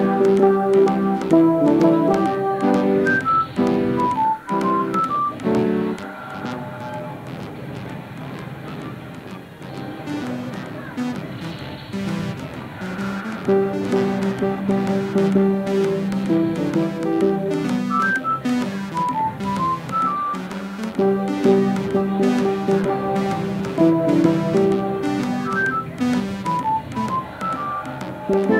Thank mm -hmm. you.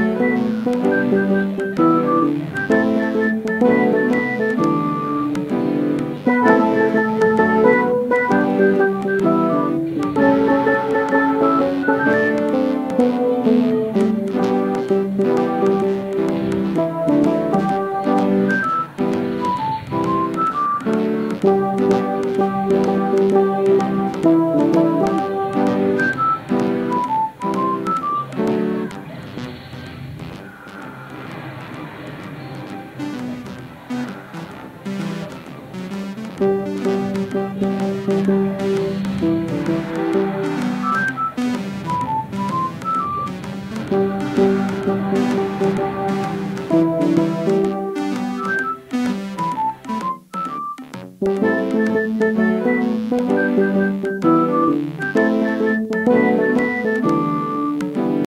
Música